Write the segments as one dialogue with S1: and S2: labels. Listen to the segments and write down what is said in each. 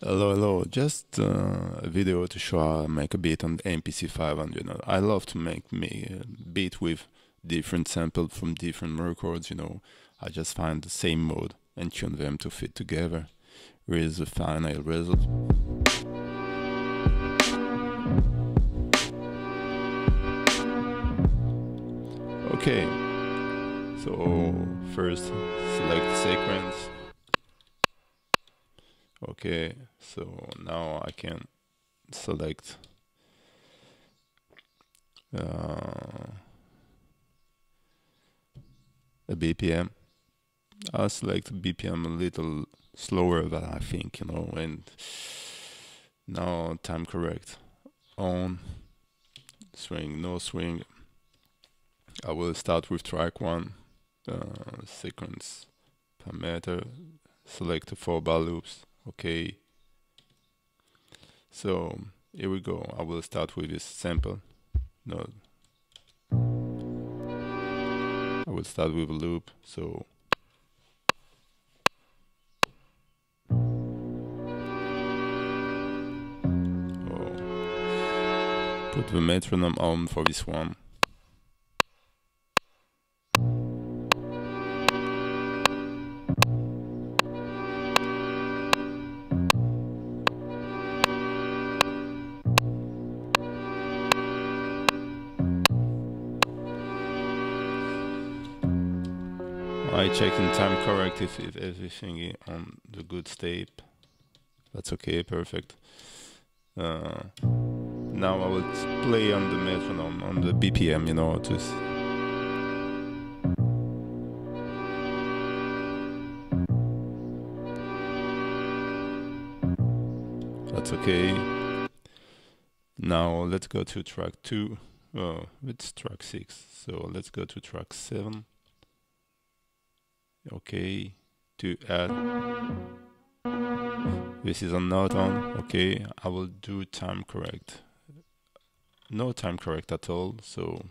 S1: Hello, hello. Just uh, a video to show how I make a beat on the MPC 500. You know, I love to make me beat with different samples from different records. You know, I just find the same mode and tune them to fit together. Is the final result. Okay, so first select sequence. Okay, so now I can select uh, a BPM. I'll select BPM a little slower than I think, you know, and now time correct on swing, no swing. I will start with track one, uh, sequence parameter, select the four bar loops, okay. So here we go. I will start with this sample node. I will start with a loop, so oh. put the metronome on for this one. I check in time correct if, if everything on the good state. That's okay, perfect. Uh, now I will play on the metronome, on the BPM, you know, to That's okay. Now let's go to track 2. Oh, it's track 6. So let's go to track 7 okay to add. This is a note on okay I will do time correct. No time correct at all so.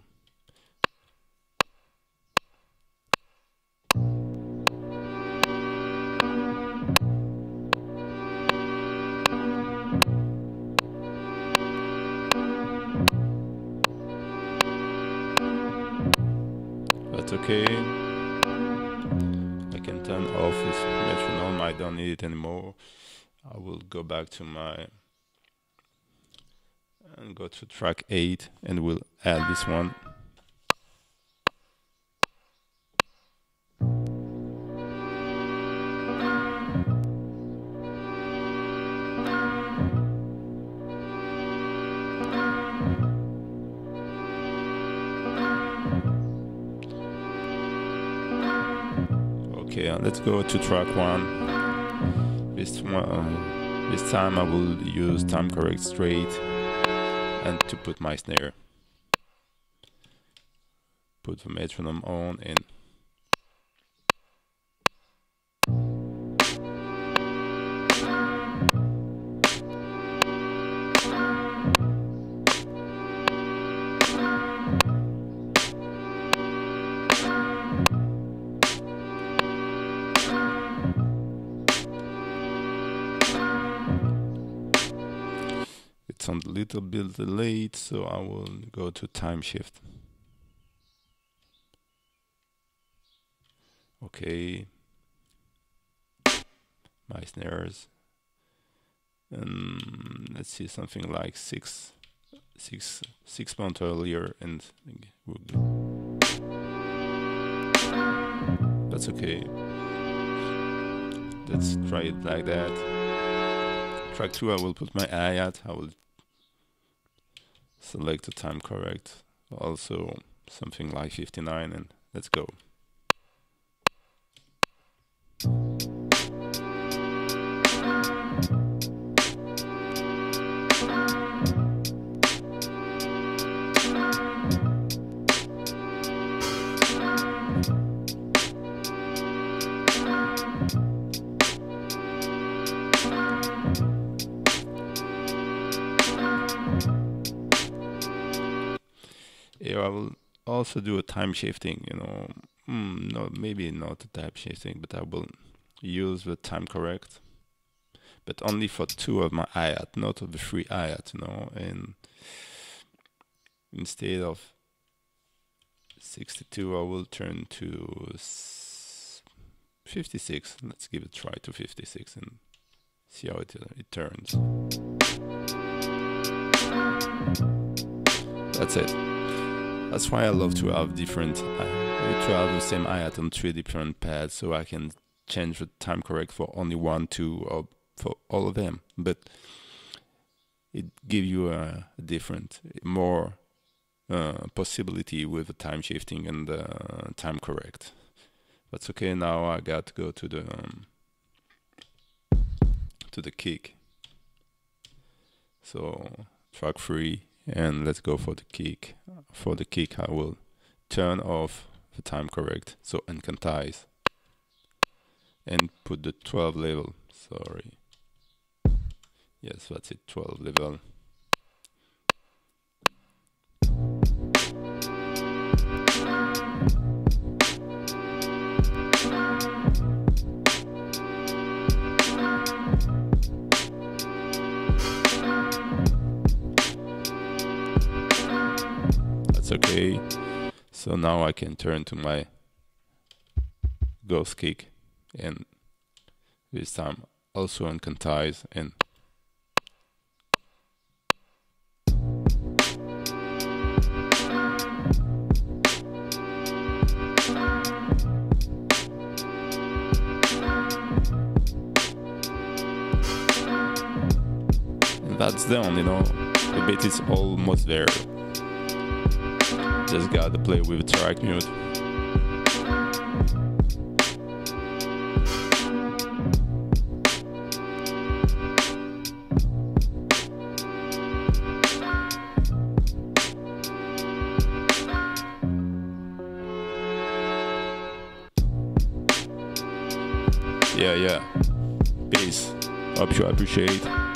S1: That's okay I don't need it anymore. I will go back to my and go to track 8 and we'll add this one. Okay, uh, let's go to track one. This one, uh, this time I will use time correct straight and to put my snare. Put the metronome on and little bit delayed, so I will go to time shift. Okay, my snares, and let's see something like six, six, six months earlier, and that's okay. Let's try it like that. Track two, I will put my hi-hat. I will select the time correct also something like 59 and let's go here I will also do a time shifting, you know, mm, no, maybe not a time shifting, but I will use the time correct. but only for two of my hi-hat, not of the three hi-hat, you know, and instead of 62 I will turn to 56 let's give it a try to 56 and see how it, it turns. That's it that's why I love to have different uh, to have the same hi-hat on three different pads so I can change the time correct for only one two or for all of them but it gives you a, different more uh, possibility with the time shifting and the time correct. That's okay. Now I got to go to the um, to the kick. So track three, and let's go for the kick. For the kick, I will turn off the time correct, so incantize, and put the 12 level. Sorry. Yes, that's it. 12 level. So now I can turn to my ghost kick and this time also on quantize and and that's done, you know, the beat is almost there. Just gotta play with track mute. Yeah, yeah. Peace. Hope you appreciate.